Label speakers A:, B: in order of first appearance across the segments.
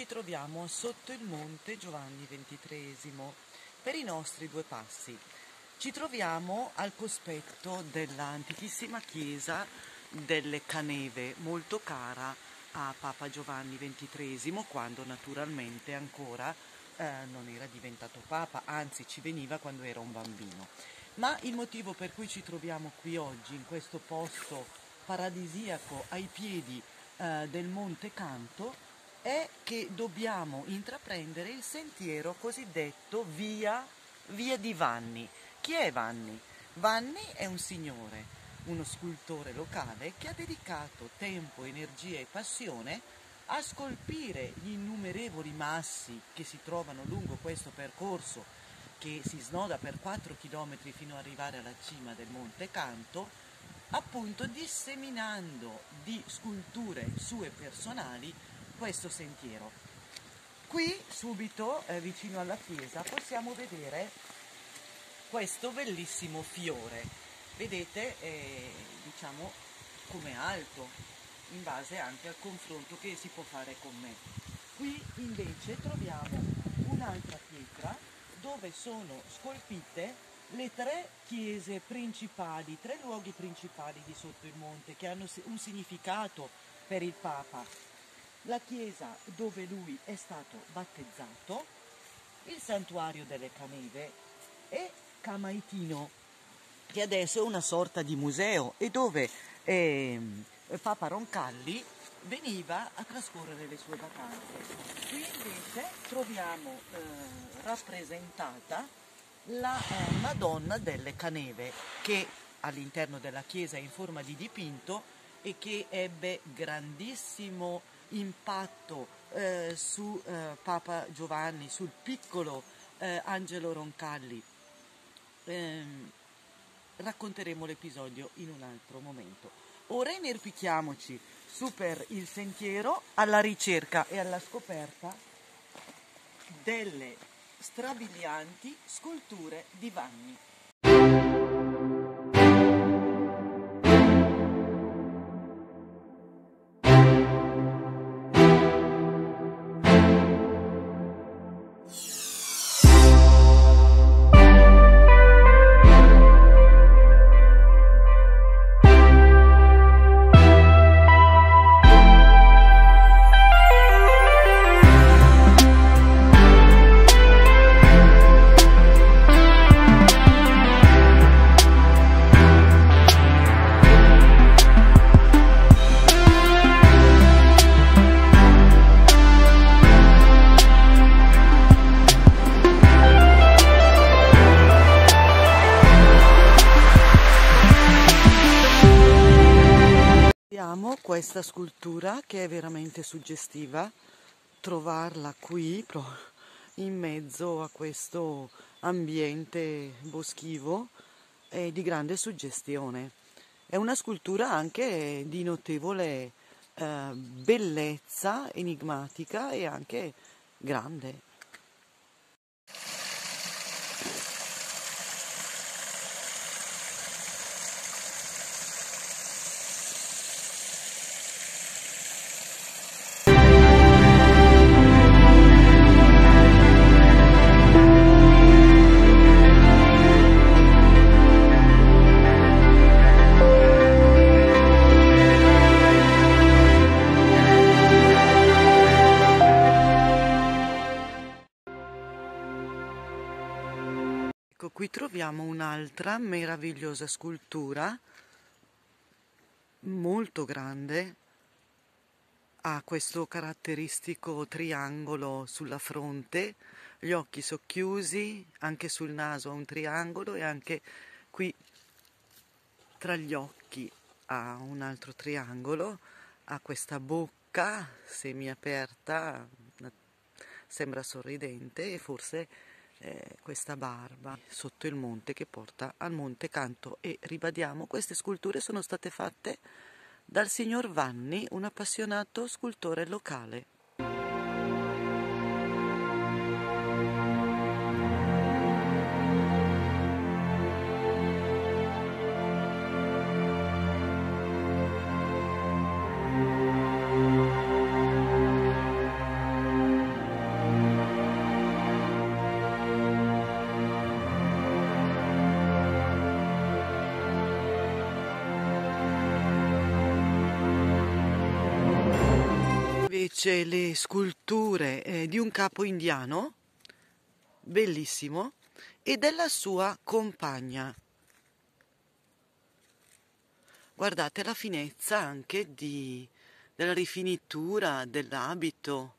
A: Ci troviamo sotto il monte Giovanni XXIII per i nostri due passi. Ci troviamo al cospetto dell'antichissima chiesa delle Caneve, molto cara a Papa Giovanni XXIII, quando naturalmente ancora eh, non era diventato Papa, anzi ci veniva quando era un bambino. Ma il motivo per cui ci troviamo qui oggi, in questo posto paradisiaco ai piedi eh, del Monte Canto, è che dobbiamo intraprendere il sentiero cosiddetto via, via di Vanni. Chi è Vanni? Vanni è un signore, uno scultore locale che ha dedicato tempo, energia e passione a scolpire gli innumerevoli massi che si trovano lungo questo percorso che si snoda per 4 km fino ad arrivare alla cima del Monte Canto, appunto disseminando di sculture sue personali questo sentiero. Qui subito eh, vicino alla chiesa possiamo vedere questo bellissimo fiore. Vedete eh, diciamo come alto in base anche al confronto che si può fare con me. Qui invece troviamo un'altra pietra dove sono scolpite le tre chiese principali, tre luoghi principali di sotto il monte che hanno un significato per il Papa la chiesa dove lui è stato battezzato, il santuario delle Caneve e Camaitino, che adesso è una sorta di museo e dove eh, Papa Roncalli veniva a trascorrere le sue vacanze. Qui invece troviamo eh, rappresentata la eh, Madonna delle Caneve che all'interno della chiesa è in forma di dipinto e che ebbe grandissimo impatto eh, su eh, Papa Giovanni, sul piccolo eh, Angelo Roncalli. Ehm, racconteremo l'episodio in un altro momento. Ora inerpichiamoci su per il sentiero alla ricerca e alla scoperta delle strabilianti sculture di Vanni. Questa scultura che è veramente suggestiva, trovarla qui in mezzo a questo ambiente boschivo è di grande suggestione. È una scultura anche di notevole eh, bellezza, enigmatica e anche grande. Troviamo un'altra meravigliosa scultura, molto grande, ha questo caratteristico triangolo sulla fronte, gli occhi socchiusi, anche sul naso ha un triangolo e anche qui tra gli occhi ha un altro triangolo, ha questa bocca semi aperta, sembra sorridente e forse eh, questa barba sotto il monte che porta al Monte Canto e ribadiamo queste sculture sono state fatte dal signor Vanni, un appassionato scultore locale. Invece le sculture eh, di un capo indiano, bellissimo, e della sua compagna. Guardate la finezza anche di, della rifinitura dell'abito,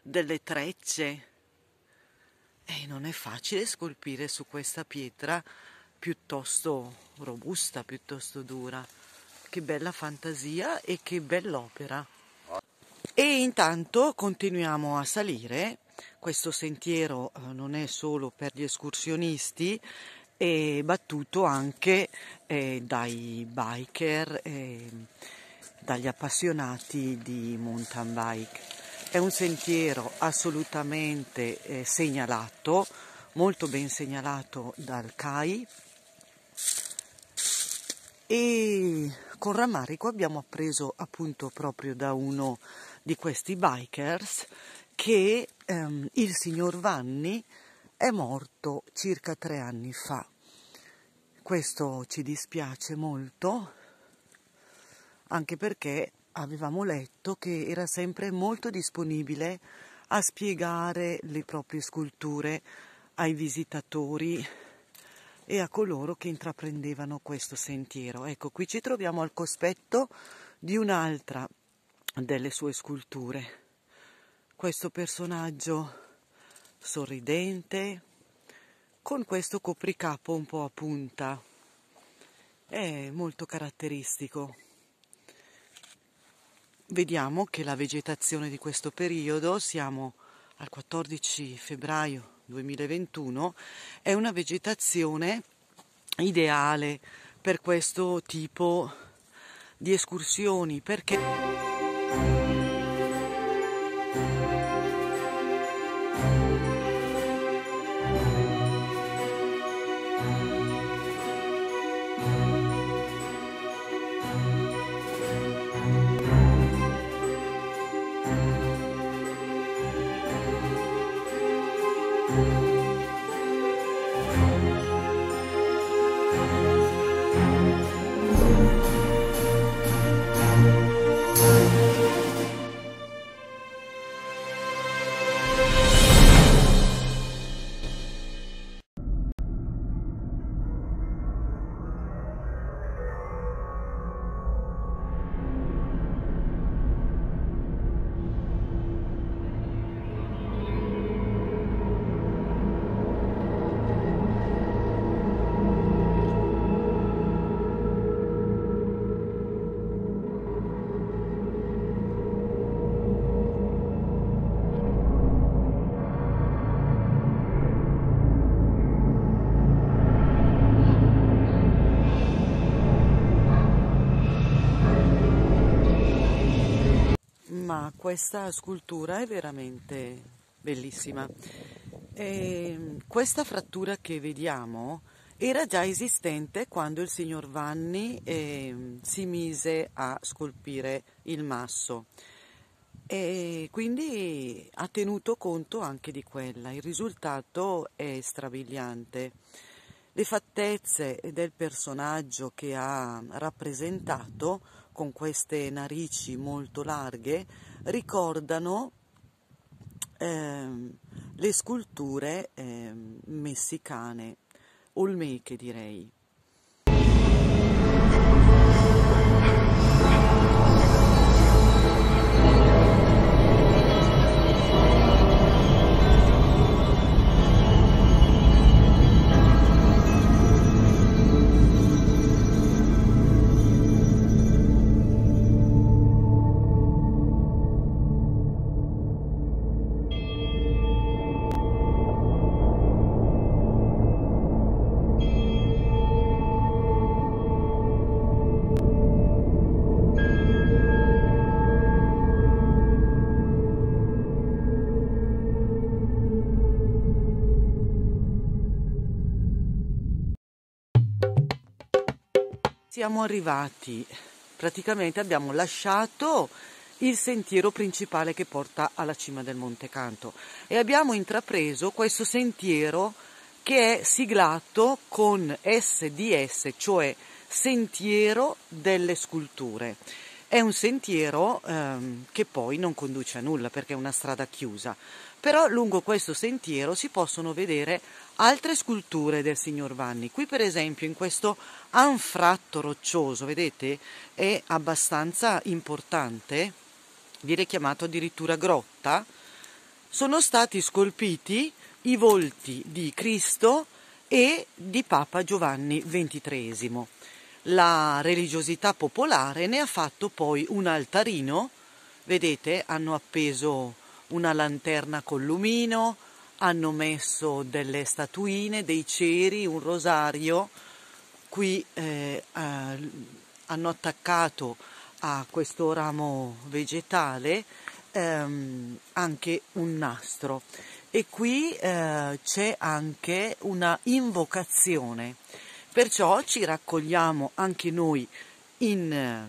A: delle trecce. E non è facile scolpire su questa pietra piuttosto robusta, piuttosto dura. Che bella fantasia e che bell'opera. E intanto continuiamo a salire, questo sentiero eh, non è solo per gli escursionisti, è battuto anche eh, dai biker, eh, dagli appassionati di mountain bike. È un sentiero assolutamente eh, segnalato, molto ben segnalato dal CAI e con rammarico abbiamo appreso appunto proprio da uno di questi bikers che ehm, il signor Vanni è morto circa tre anni fa. Questo ci dispiace molto, anche perché avevamo letto che era sempre molto disponibile a spiegare le proprie sculture ai visitatori e a coloro che intraprendevano questo sentiero. Ecco, qui ci troviamo al cospetto di un'altra delle sue sculture. Questo personaggio sorridente, con questo copricapo un po' a punta, è molto caratteristico. Vediamo che la vegetazione di questo periodo, siamo al 14 febbraio 2021, è una vegetazione ideale per questo tipo di escursioni perché questa scultura è veramente bellissima. E questa frattura che vediamo era già esistente quando il signor Vanni eh, si mise a scolpire il masso e quindi ha tenuto conto anche di quella. Il risultato è strabiliante. Le fattezze del personaggio che ha rappresentato con queste narici molto larghe ricordano ehm, le sculture ehm, messicane, olmeche direi. Siamo arrivati, praticamente abbiamo lasciato il sentiero principale che porta alla cima del Monte Canto e abbiamo intrapreso questo sentiero che è siglato con SDS, cioè Sentiero delle Sculture. È un sentiero ehm, che poi non conduce a nulla perché è una strada chiusa, però lungo questo sentiero si possono vedere altre sculture del signor Vanni. Qui per esempio in questo anfratto roccioso, vedete, è abbastanza importante, viene chiamato addirittura grotta, sono stati scolpiti i volti di Cristo e di Papa Giovanni XXIII la religiosità popolare ne ha fatto poi un altarino, vedete, hanno appeso una lanterna col lumino, hanno messo delle statuine, dei ceri, un rosario, qui eh, eh, hanno attaccato a questo ramo vegetale ehm, anche un nastro. E qui eh, c'è anche una invocazione Perciò ci raccogliamo anche noi in, eh,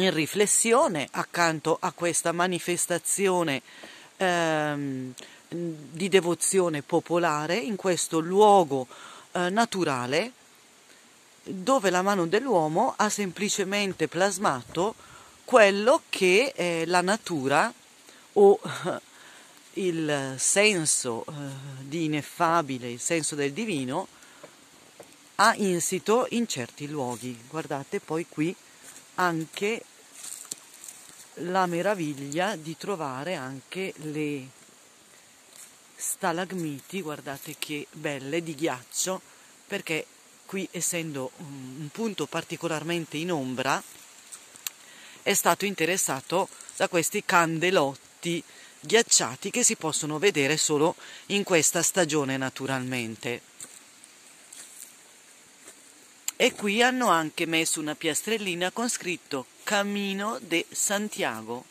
A: in riflessione accanto a questa manifestazione ehm, di devozione popolare in questo luogo eh, naturale dove la mano dell'uomo ha semplicemente plasmato quello che eh, la natura o il senso eh, di ineffabile, il senso del divino ha insito in certi luoghi. Guardate poi qui anche la meraviglia di trovare anche le stalagmiti, guardate che belle, di ghiaccio, perché qui essendo un punto particolarmente in ombra è stato interessato da questi candelotti ghiacciati che si possono vedere solo in questa stagione naturalmente. E qui hanno anche messo una piastrellina con scritto Camino de Santiago.